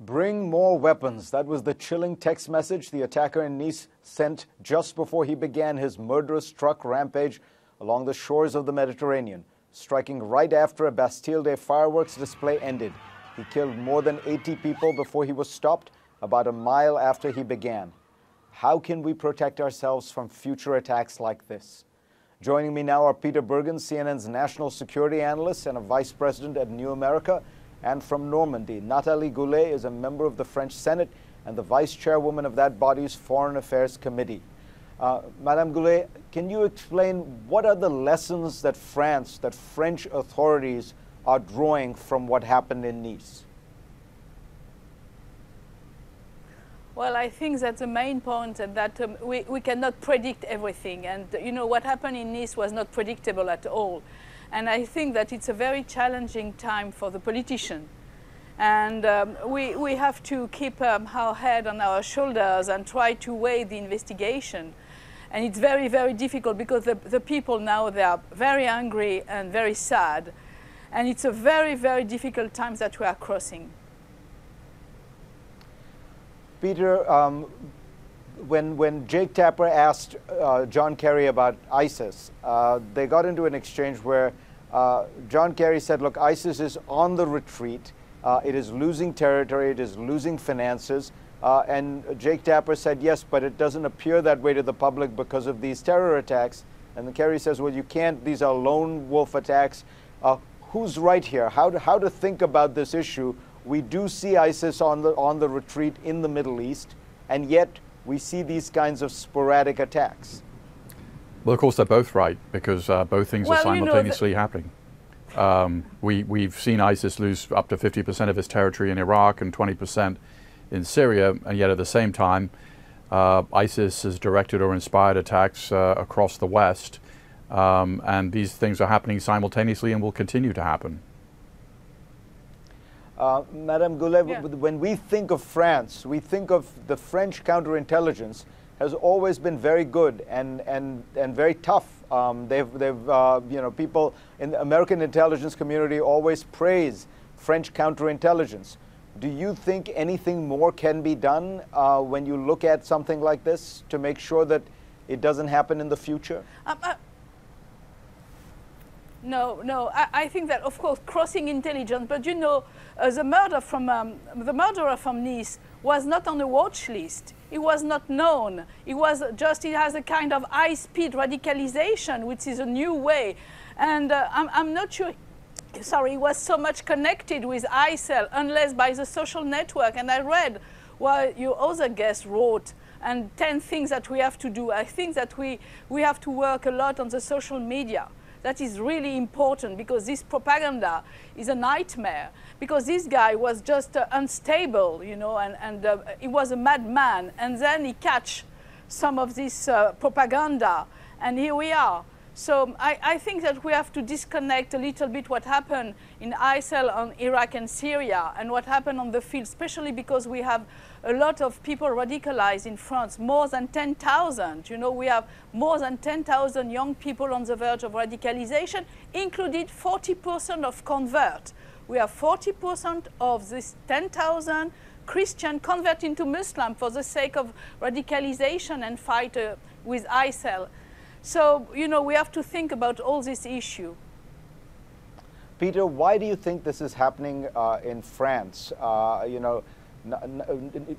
Bring more weapons. That was the chilling text message the attacker in Nice sent just before he began his murderous truck rampage along the shores of the Mediterranean, striking right after a Bastille Day fireworks display ended. He killed more than 80 people before he was stopped, about a mile after he began. How can we protect ourselves from future attacks like this? Joining me now are Peter Bergen, CNN's national security analyst and a vice president at New America, and from Normandy, Nathalie Goulet is a member of the French Senate and the vice chairwoman of that body's Foreign Affairs Committee. Uh, Madame Goulet, can you explain what are the lessons that France, that French authorities are drawing from what happened in Nice? Well, I think that the main point is that um, we, we cannot predict everything. And, you know, what happened in Nice was not predictable at all. And I think that it's a very challenging time for the politician. And um, we, we have to keep um, our head on our shoulders and try to weigh the investigation. And it's very, very difficult because the, the people now, they are very angry and very sad. And it's a very, very difficult time that we are crossing. Peter, um, when, when Jake Tapper asked uh, John Kerry about ISIS, uh, they got into an exchange where uh, John Kerry said, look, ISIS is on the retreat. Uh, it is losing territory. It is losing finances. Uh, and Jake Tapper said, yes, but it doesn't appear that way to the public because of these terror attacks. And Kerry says, well, you can't. These are lone wolf attacks. Uh, who's right here? How to, how to think about this issue? We do see ISIS on the, on the retreat in the Middle East, and yet we see these kinds of sporadic attacks. Well, of course, they're both right because uh, both things well, are simultaneously you know, happening. Um, we, we've seen ISIS lose up to 50% of its territory in Iraq and 20% in Syria, and yet at the same time, uh, ISIS has directed or inspired attacks uh, across the West, um, and these things are happening simultaneously and will continue to happen. Uh, Madame Goulet, yeah. when we think of France, we think of the French counterintelligence has always been very good and, and, and very tough. Um, they've, they've uh, you know, people in the American intelligence community always praise French counterintelligence. Do you think anything more can be done uh, when you look at something like this to make sure that it doesn't happen in the future? Um, no, no. I, I, think that, of course, crossing intelligence. But you know, uh, the murder from um, the murderer from Nice was not on the watch list. It was not known. It was just. He has a kind of high-speed radicalization, which is a new way. And uh, I'm, I'm not sure. Sorry, was so much connected with ISIL, unless by the social network. And I read what your other guest wrote and 10 things that we have to do. I think that we, we have to work a lot on the social media that is really important because this propaganda is a nightmare because this guy was just uh, unstable, you know, and, and uh, he was a madman. And then he catch some of this uh, propaganda, and here we are. So I, I, think that we have to disconnect a little bit what happened in ISIL on Iraq and Syria and what happened on the field, especially because we have a lot of people radicalized in France, more than 10,000. You know, we have more than 10,000 young people on the verge of radicalization, included 40% of convert. We have 40% of this 10,000 Christian convert into Muslim for the sake of radicalization and fight uh, with ISIL. So, you know, we have to think about all this issue. Peter, why do you think this is happening uh, in France? Uh, you know,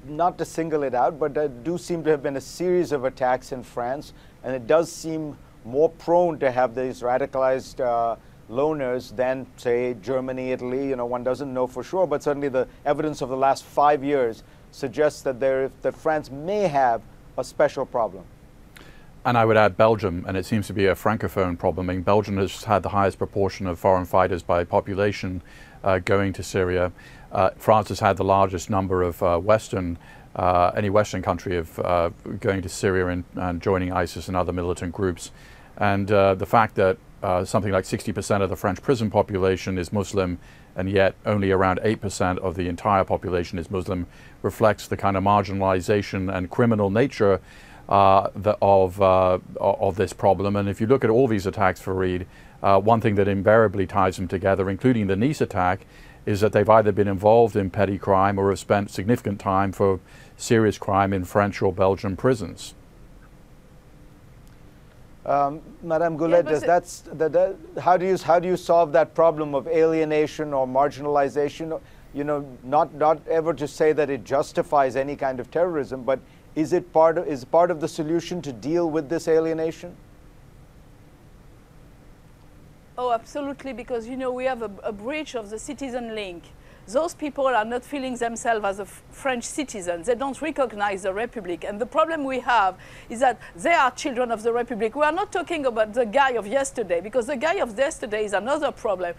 not to single it out, but there do seem to have been a series of attacks in France, and it does seem more prone to have these radicalized uh, loners than, say, Germany, Italy. You know, one doesn't know for sure, but certainly the evidence of the last five years suggests that there, that France may have a special problem. And I would add Belgium, and it seems to be a francophone problem. I mean, Belgium has had the highest proportion of foreign fighters by population uh, going to Syria. Uh, France has had the largest number of uh, Western, uh, any Western country of uh, going to Syria and, and, joining ISIS and other militant groups. And uh, the fact that something like 60% of the French prison population is Muslim and yet only around 8% of the entire population is Muslim reflects the kind of marginalization and criminal nature uh, the, of, uh, of this problem. And if you look at all these attacks, Fareed, uh, one thing that invariably ties them together, including the Nice attack, is that they've either been involved in petty crime or have spent significant time for serious crime in French or Belgian prisons. Um, Madame Goulet, Yeah, does but that's, that, that, how, do you, how do you solve that problem of alienation or marginalization? You know, not, not ever to say that it justifies any kind of terrorism, but is it part of, is part of the solution to deal with this alienation? Oh, absolutely, because you know we have a, a breach of the citizen link. Those people are not feeling themselves as a French citizens. They don't recognize the Republic. And the problem we have is that they are children of the Republic. We are not talking about the guy of yesterday, because the guy of yesterday is another problem.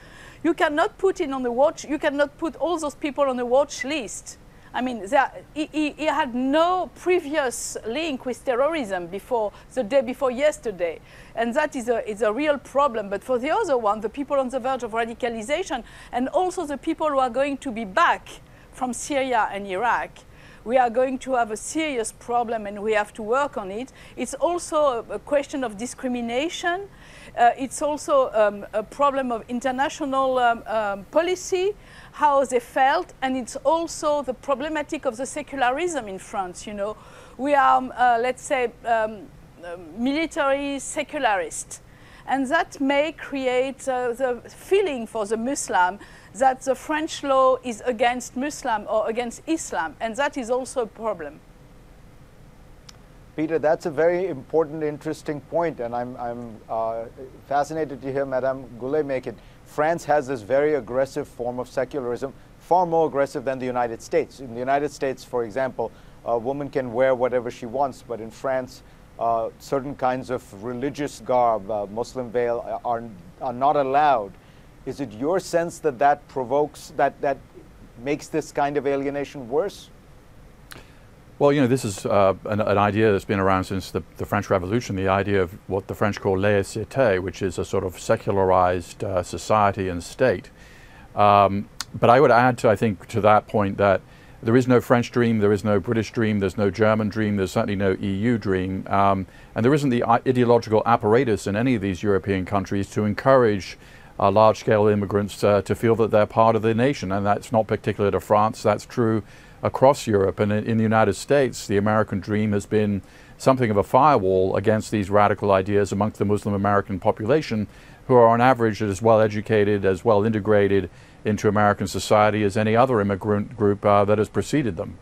You cannot put in on the watch, you cannot put all those people on the watch list. I mean, there, he, he, he had no previous link with terrorism before the day before yesterday. And that is a, is a real problem. But for the other one, the people on the verge of radicalization, and also the people who are going to be back from Syria and Iraq, we are going to have a serious problem and we have to work on it. It's also a, question of discrimination. Uh, it's also um, a problem of international um, um, policy, how they felt, and it's also the problematic of the secularism in France. You know, we are, um, uh, let's say, um, uh, military secularist, and that may create uh, the feeling for the Muslim that the French law is against Muslim or against Islam, and that is also a problem. Peter, that's a very important, interesting point, and I'm, I'm uh, fascinated to hear Madame Goulet make it. France has this very aggressive form of secularism, far more aggressive than the United States. In the United States, for example, a woman can wear whatever she wants, but in France, uh, certain kinds of religious garb, uh, Muslim veil, are, are not allowed. Is it your sense that that provokes, that, that makes this kind of alienation worse? Well, you know, this is uh, an, an, idea that's been around since the, the, French Revolution, the idea of what the French call laïcité, which is a sort of secularized uh, society and state. Um, but I would add, to, I think, to that point that there is no French dream, there is no British dream, there's no German dream, there's certainly no EU dream, um, and there isn't the ideological apparatus in any of these European countries to encourage uh, large-scale immigrants uh, to feel that they're part of the nation, and that's not particular to France. That's true across Europe and in, in the United States. The American dream has been something of a firewall against these radical ideas amongst the Muslim American population, who are on average as well educated, as well integrated into American society as any other immigrant group uh, that has preceded them.